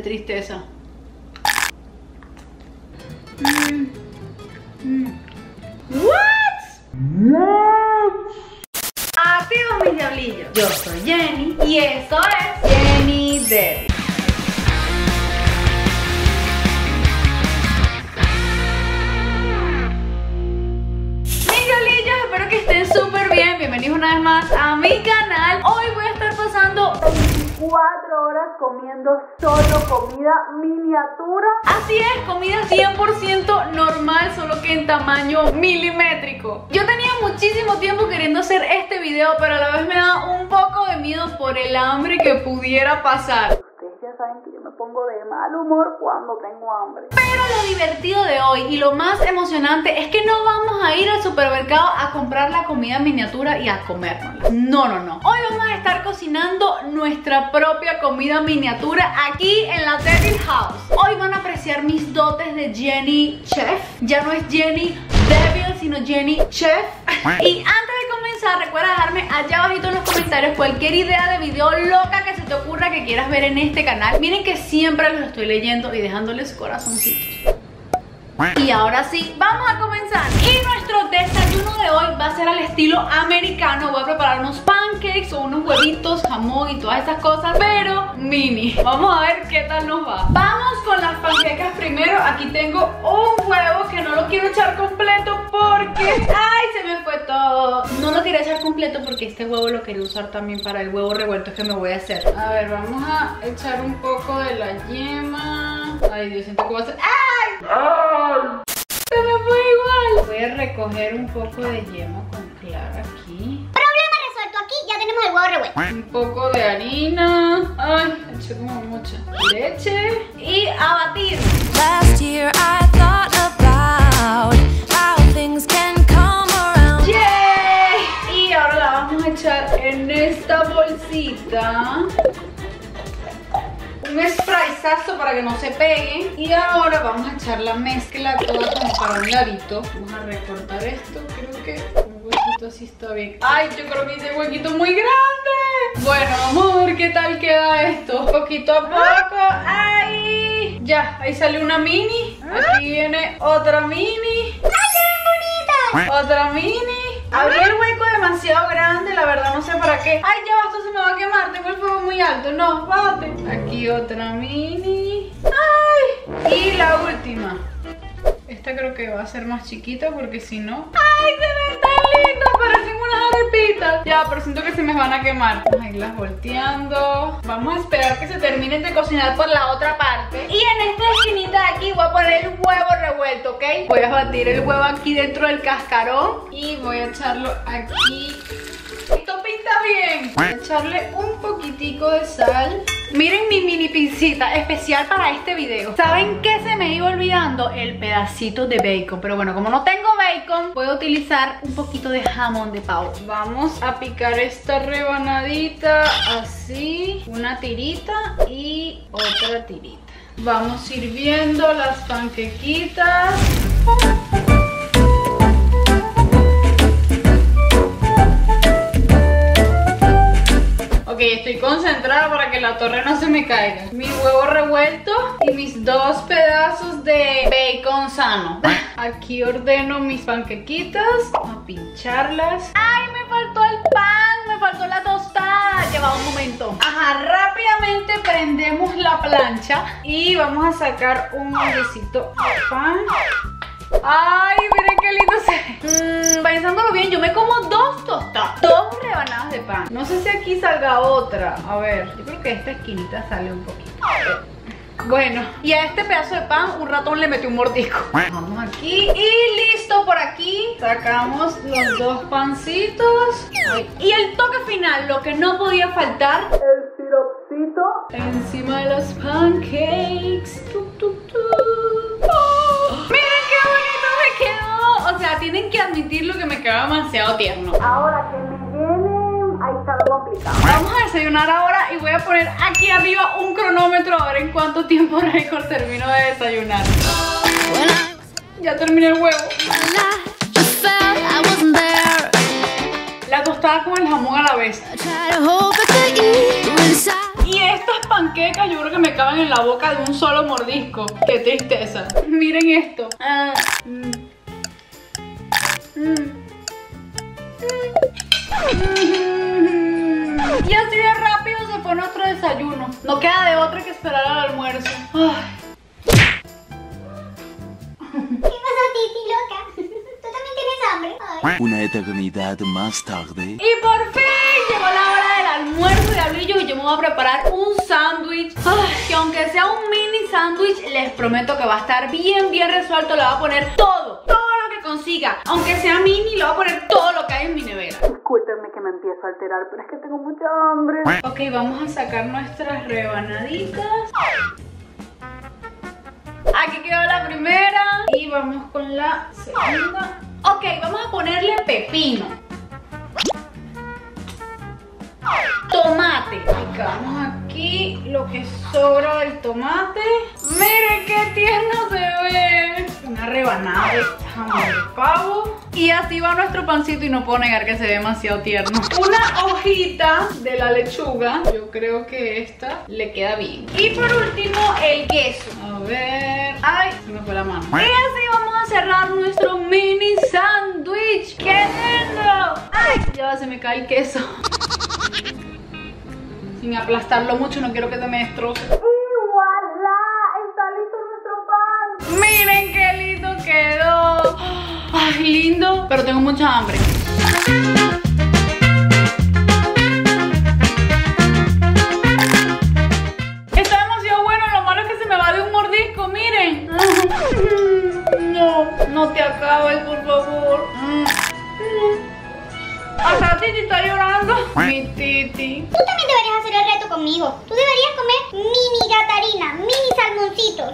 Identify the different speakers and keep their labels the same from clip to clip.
Speaker 1: tristeza. Mm. Mm. What? Activos mis diablillos. Yo soy Jenny y esto es Jenny Debbie. Mis diablillos, espero que estén súper bien. Bienvenidos una vez más a 4 horas comiendo solo comida miniatura. Así es, comida 100% normal, solo que en tamaño milimétrico. Yo tenía muchísimo tiempo queriendo hacer este video, pero a la vez me da un poco de miedo por el hambre que pudiera pasar pongo de mal humor cuando tengo hambre. Pero lo divertido de hoy y lo más emocionante es que no vamos a ir al supermercado a comprar la comida miniatura y a comérnosla. No, no, no. Hoy vamos a estar cocinando nuestra propia comida miniatura aquí en la Debbie House. Hoy van a apreciar dotes de Jenny Chef. Ya no es Jenny Devil, sino Jenny Chef. y antes de comenzar, recuerda dejarme allá abajito en los comentarios cualquier idea de video loca que se te ocurra que quieras ver en este canal. Miren que siempre los estoy leyendo y dejándoles corazoncitos. Y ahora sí, vamos a comenzar. Y nuestro desayuno de hoy va a ser al estilo americano. Voy a preparar unos pancakes o unos huevitos, jamón y todas esas cosas, pero mini. Vamos a ver qué tal nos va. Vamos con las panquecas primero. Aquí tengo un huevo que no lo quiero echar completo porque... ¡Ay! Se me fue todo. No lo quería echar completo porque este huevo lo quería usar también para el huevo revuelto que me voy a hacer. A ver, vamos a echar un poco de la yema. Ay, Dios, siento que va a ser... ¡Ay! ¡Ay! Se me fue igual. Voy a recoger un poco de yema con clara aquí.
Speaker 2: El huevo revuelto.
Speaker 1: Un poco de harina. Ay, eché como mucha. Leche. Y a batir.
Speaker 3: Last year I thought about how things can come around.
Speaker 1: Y ahora la vamos a echar en esta bolsita. Un sprayzazo para que no se peguen. Y ahora vamos a echar la mezcla toda como para un ladito. Vamos a recortar esto. Creo que está bien. ¡Ay! Yo creo que hice huequito muy grande. Bueno, vamos a ver qué tal queda esto. Poquito a poco. ¡Ay! Ya, ahí sale una mini. Aquí viene otra mini. Otra mini. Abrí el hueco demasiado grande, la verdad no sé para qué. Ay, ya esto se me va a quemar, tengo el fuego muy alto. No, bájate. Aquí otra mini. Ay. Y la última. Esta creo que va a ser más chiquita porque si no... ¡Ay, se ven tan lindas! Parecen unas arepitas. Ya, pero siento que se me van a quemar. Vamos a irlas volteando. Vamos a esperar que se terminen de cocinar por la otra parte. Y en esta esquinita de aquí voy a poner el huevo revuelto, ¿ok? Voy a batir el huevo aquí dentro del cascarón. Y voy a echarlo aquí. Esto pinta bien. Voy a echarle un poquitico de sal. Miren mi mini pincita especial para este video. ¿Saben qué se me iba olvidando? El pedacito de bacon. Pero bueno, como no tengo bacon, voy a utilizar un poquito de jamón de pavo. Vamos a picar esta rebanadita así. Una tirita y otra tirita. Vamos sirviendo las panquequitas. Ok, estoy concentrada para que la torre no se me caiga. Mi huevo revuelto y mis dos pedazos de bacon sano. Aquí ordeno mis panquequitas. A pincharlas. ¡Ay, me faltó el pan! Me faltó la tostada. Lleva un momento. Ajá, rápidamente prendemos la plancha y vamos a sacar un moldecito de pan. Ay, miren qué lindo se Mmm, pensándolo bien, yo me como dos tostadas. Dos rebanadas de pan. No sé si aquí salga otra. A ver, yo creo que esta esquinita sale un poquito. Bueno, y a este pedazo de pan un ratón le metió un mordisco. Vamos aquí y listo por aquí Sacamos los dos pancitos. Y el toque final, lo que no podía faltar. El siropcito. Encima de los pancakes que admitirlo que me quedó demasiado tierno
Speaker 2: Ahora que me vienen, ahí está lo complicado.
Speaker 1: Vamos a desayunar ahora y voy a poner aquí arriba un cronómetro a ver en cuánto tiempo récord termino de desayunar. Ya terminé el huevo. La tostada con el jamón a la vez. Y estas panquecas yo creo que me caben en la boca de un solo mordisco. Qué tristeza. Miren esto. Ah, Y así de rápido se fue nuestro desayuno. No queda de otra que esperar al almuerzo. Ay.
Speaker 2: ¿Qué pasó, Titi, loca? ¿Tú también tienes hambre?
Speaker 4: Una eternidad más tarde.
Speaker 1: Y por fin llegó la hora del almuerzo, diablillos, y yo me voy a preparar un sándwich. Que aunque sea un mini sándwich, les prometo que va a estar bien, bien resuelto. Le voy a poner todo, consiga. Aunque sea mini, le voy a poner todo lo que hay en mi nevera.
Speaker 2: Discúlpenme que me empiezo a alterar, pero es que tengo mucha hambre.
Speaker 1: Ok, vamos a sacar nuestras rebanaditas. Aquí quedó la primera. Y vamos con la segunda. Ok, vamos a ponerle pepino. Tomate. Picamos aquí lo que sobra del tomate. Miren qué tierno rebanada de jamón de pavo. Y así va nuestro pancito y no puedo negar que se ve demasiado tierno. Una hojita de la lechuga. Yo creo que esta le queda bien. Y por último, el queso. A ver. Ay, se me fue la mano. Y así vamos a cerrar nuestro mini sándwich. ¡Qué lindo! Ay, ya se me cae el queso. Sin aplastarlo mucho, no quiero que se me destroce. Lindo, pero tengo mucha hambre. Está demasiado bueno, lo malo es que se me va de un mordisco, miren. No, no te acabes, por favor. Hasta Titi está llorando. Mi Titi.
Speaker 2: Tú también deberías hacer el reto conmigo. Tú deberías comer mini gatarina, mini salmoncitos.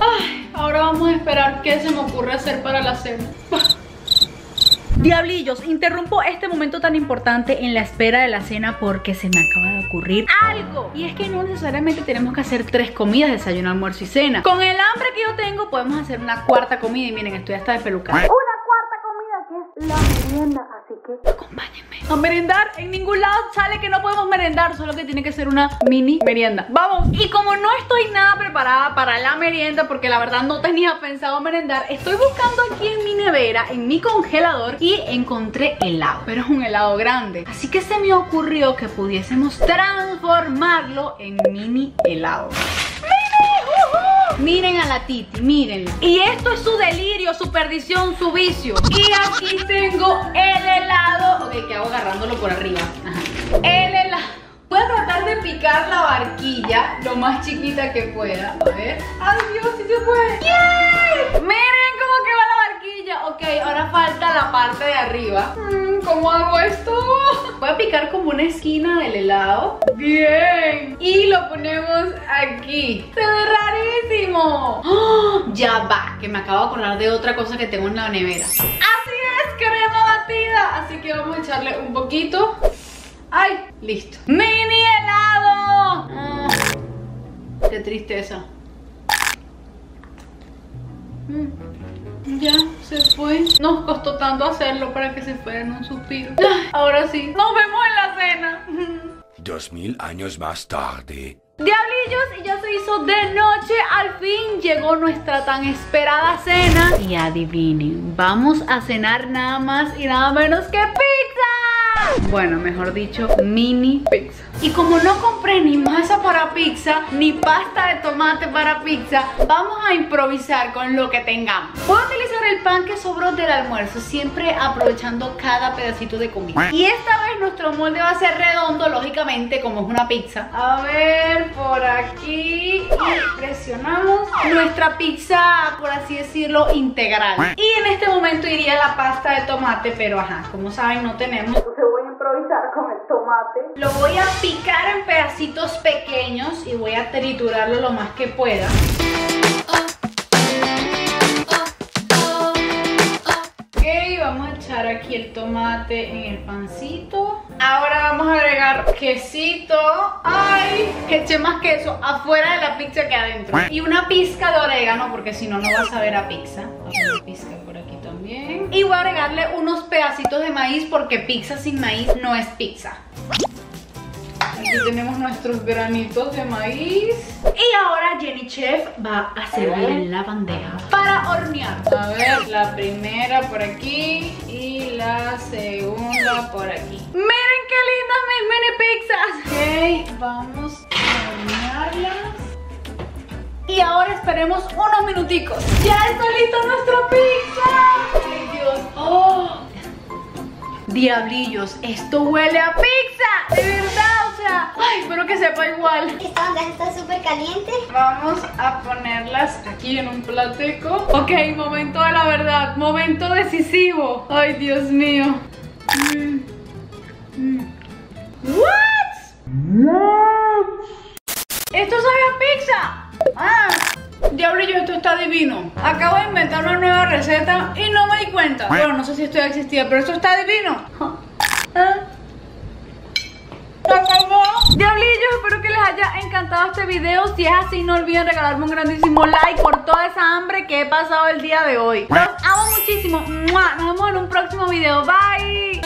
Speaker 1: Ay, ahora vamos a esperar qué se me ocurre hacer para la cena. Diablillos, interrumpo este momento tan importante en la espera de la cena porque se me acaba de ocurrir algo. Y es que no necesariamente tenemos que hacer tres comidas, desayuno, almuerzo y cena. Con el hambre que yo tengo podemos hacer una cuarta comida y miren, estoy hasta despelucada.
Speaker 2: Una cuarta comida que es la merienda, así que...
Speaker 1: Acompáñenme. A merendar, en ningún lado sale que no podemos merendar, solo que tiene que ser una mini merienda. Vamos, y como no estoy nada preparada para la merienda, porque la verdad no tenía pensado merendar, estoy buscando aquí en mi nevera, en mi congelador, y encontré helado. Pero es un helado grande. Así que se me ocurrió que pudiésemos transformarlo en mini helado. Miren a la Titi, mírenla. Y esto es su delirio, su perdición, su vicio. Y aquí tengo el helado. Ok, ¿qué hago agarrándolo por arriba? El helado. Voy a tratar de picar la barquilla lo más chiquita que pueda. A ver. ¡Ay, Dios, sí se puede! ¡Yay! Miren cómo quedó la barquilla. Ok, ahora falta la parte de arriba. Mm, ¿Cómo hago esto? Voy a picar como una esquina del helado. Bien. Y lo ponemos aquí. Se ve rarísimo. ¡Oh! Ya va, que me acabo de acordar de otra cosa que tengo en la nevera. Así es, crema batida. Así que vamos a echarle un poquito. ¡Ay! Listo. ¡Mini helado! Ah, ¡Qué tristeza! Mm, Ya se fue. Nos costó tanto hacerlo para que se fuera en un suspiro. Ahora sí. Nos vemos en la cena.
Speaker 4: Dos mil años más tarde.
Speaker 1: Diablillos, y ya se hizo de noche. Al fin llegó nuestra tan esperada cena. Y adivinen, vamos a cenar nada más y nada menos que pizza. Bueno, mejor dicho, mini pizza. Y como no compré ni masa para pizza, ni pasta de tomate para pizza, vamos a improvisar con lo que tengamos. Voy a utilizar el pan que sobró del almuerzo, siempre aprovechando cada pedacito de comida. Y esta vez nuestro molde va a ser redondo, lógicamente, como es una pizza. A ver, por aquí. Y presionamos nuestra pizza, por así decirlo, integral. Y en este momento iría la pasta de tomate, pero ajá, como saben, no tenemos.
Speaker 2: Entonces voy a improvisar con el tomate.
Speaker 1: Lo voy a picar en pedacitos pequeños y voy a triturarlo lo más que pueda. Ok, vamos a echar aquí el tomate en el pancito. Ahora vamos a agregar quesito. ¡Ay! Eché más queso afuera de la pizza que adentro. Y una pizca de orégano, porque si no, no va a saber a pizza. Pizca. Y voy a agregarle unos pedacitos de maíz, porque pizza sin maíz no es pizza. Aquí tenemos nuestros granitos de maíz. Y ahora Jenny Chef va a servir en la bandeja para hornear. A ver, la primera por aquí y la segunda por aquí. Miren qué lindas mis mini pizzas. Ok, vamos a hornearlas. Y ahora esperemos unos minuticos. ¡Ya está lista nuestra pizza! ¡Oh! Diablillos, esto huele a pizza. De verdad, o sea. Ay, espero que sepa igual.
Speaker 2: Esta bandeja está súper caliente.
Speaker 1: Vamos a ponerlas aquí en un plateco. Ok, momento de la verdad. Momento decisivo. Ay, Dios mío. Mm. Divino. Acabo de inventar una nueva receta y no me di cuenta. Bueno, no sé si esto ya existía, pero esto está divino. ¡Se acabó! Diablillos, espero que les haya encantado este video. Si es así, no olviden regalarme un grandísimo like por toda esa hambre que he pasado el día de hoy. Los amo muchísimo. Nos vemos en un próximo video. Bye.